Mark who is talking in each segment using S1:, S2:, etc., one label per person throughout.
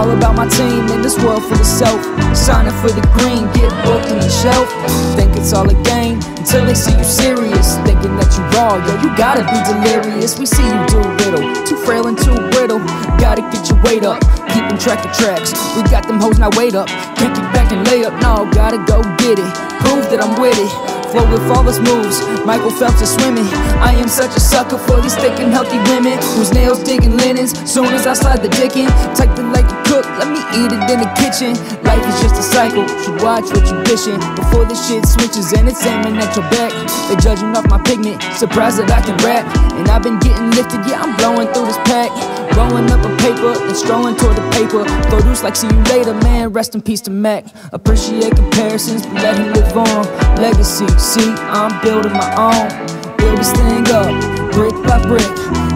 S1: All about my team in this world for the self. Signing for the green, get booked on the shelf. Think it's all a game until they see you serious. Thinking that you raw, yo, you gotta be delirious. We see you do little, too frail and too brittle. Gotta get your weight up, keeping track of tracks. We got them hoes now wait up. Can't get back and lay up, no, gotta go get it. Prove that I'm with it. Flow with flawless moves, Michael Phelps is swimming. I am such a sucker for these thick and healthy women whose nails digging linens. Soon as I slide the dick in, take the a cook, let me eat it in the kitchen. Life is just a cycle, should watch what you're wishing before this shit switches and it's aiming at your back. They judging off my pigment, surprised that I can rap. And I've been getting lifted, yeah, I'm blowing through this pack. Rolling up a paper, then strolling toward the paper. Produce like see you later, man. Rest in peace to Mac. Appreciate comparisons, but let him live on. Legacy, see, I'm building my own. Build this thing up, brick by brick.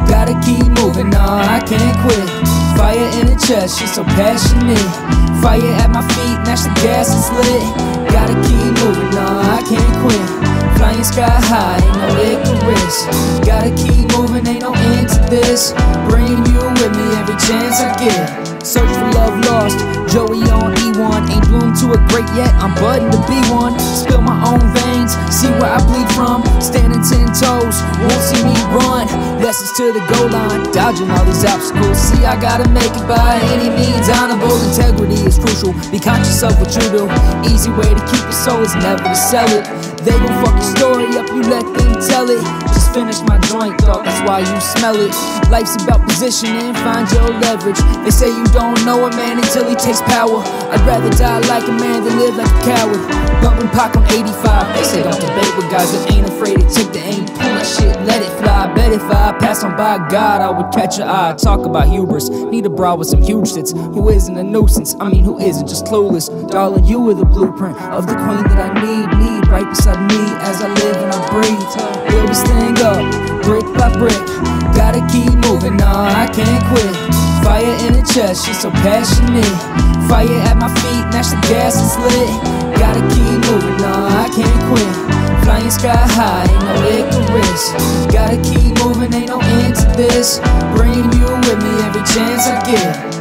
S1: Gotta keep moving, nah, I can't quit. Chest, she's so passionate. Fire at my feet, match the gas is lit. Gotta keep moving, nah, I can't quit. Flying sky high, ain't no Icarus. Gotta keep moving, ain't no end to this. Bringing you with me every chance I get. Search for love lost, Joey on E1. Ain't bloomed to a great yet, I'm budding to be one. Spill my own veins, see where I bleed from. Standing ten toes, won't see me run. Lessons to the goal line, dodging all these obstacles. See, I gotta make it by any means honorable. Integrity is crucial, be conscious of what you do. Easy way to keep your soul is never to sell it. They gon' fuck your story up, you let them tell it. Just finish my joint, dog, that's why you smell it. Life's about positioning, find your leverage. They say you don't know a man until he takes power. I'd rather die like a man than live like a coward. Bumping Pac on 85. They say don't debate with guys that ain't afraid to take the aim. I pass on by God, I would catch your eye. Talk about hubris. Need a bra with some huge tits. Who isn't a nuisance? I mean, who isn't just clueless? Darling, you are the blueprint of the queen that I need. Need right beside me as I live and I breathe. Build this thing up, brick by brick. Gotta keep moving, nah, I can't quit. Fire in the chest, she's so passionate. Fire at my feet, match the gas is lit. Ain't no end to this. Bringing you with me every chance I get.